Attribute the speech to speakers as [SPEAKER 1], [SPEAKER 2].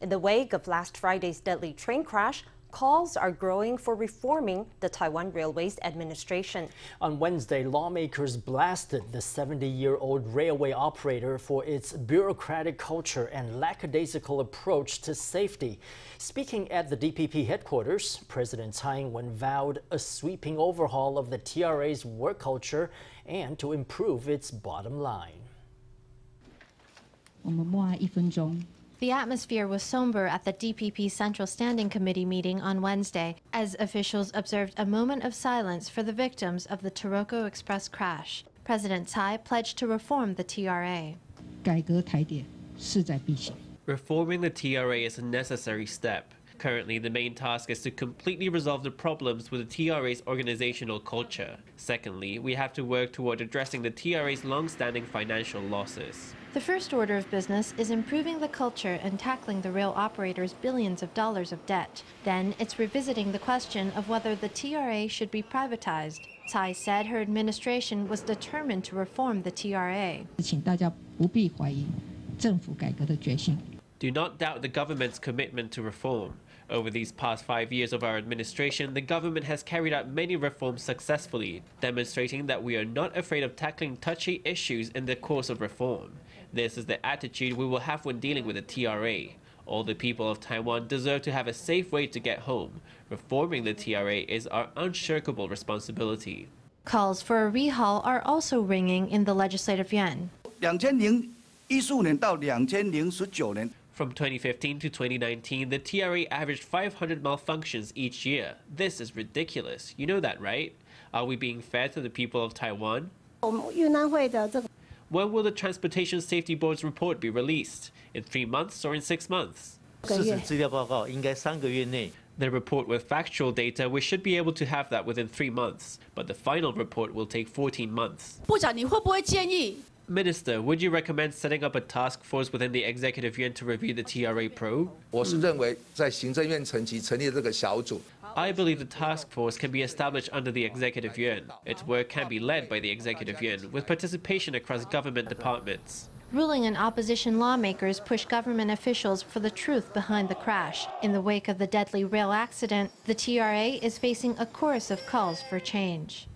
[SPEAKER 1] In the wake of last Friday's deadly train crash, calls are growing for reforming the Taiwan Railways administration.
[SPEAKER 2] On Wednesday, lawmakers blasted the 70-year-old railway operator for its bureaucratic culture and lackadaisical approach to safety. Speaking at the DPP headquarters, President Tsai Ing-wen vowed a sweeping overhaul of the TRA's work culture and to improve its bottom line.
[SPEAKER 3] 我们默哀一分钟。
[SPEAKER 4] the atmosphere was somber at the DPP Central Standing Committee meeting on Wednesday as officials observed a moment of silence for the victims of the Taroko Express crash. President Tsai pledged to reform the TRA.
[SPEAKER 5] Reforming the TRA is a necessary step Currently, the main task is to completely resolve the problems with the TRA's organizational culture. Secondly, we have to work toward addressing the TRA's long-standing financial losses.
[SPEAKER 4] The first order of business is improving the culture and tackling the rail operators' billions of dollars of debt. Then it's revisiting the question of whether the TRA should be privatized. Tsai said her administration was determined to reform the TRA.
[SPEAKER 5] Do not doubt the government's commitment to reform. Over these past five years of our administration, the government has carried out many reforms successfully, demonstrating that we are not afraid of tackling touchy issues in the course of reform. This is the attitude we will have when dealing with the TRA. All the people of Taiwan deserve to have a safe way to get home. Reforming the TRA is our unshirkable responsibility.
[SPEAKER 4] Calls for a rehaul are also ringing in the legislative yuan.
[SPEAKER 6] 两千零一十五年到两千零十九年，
[SPEAKER 5] From 2015 to 2019, the TRA averaged 500 malfunctions each year. This is ridiculous. You know that, right? Are we being fair to the people of Taiwan? When will the Transportation Safety Board's report be released? In three months or in six months? The report with factual data, we should be able to have that within three months, but the final report will take 14 months. Minister, would you recommend setting up a task force within the executive yuan to review the TRA
[SPEAKER 7] probe?
[SPEAKER 5] I believe the task force can be established under the executive yuan. Its work can be led by the executive yuan with participation across government departments.
[SPEAKER 4] Ruling and opposition lawmakers push government officials for the truth behind the crash. In the wake of the deadly rail accident, the TRA is facing a chorus of calls for change.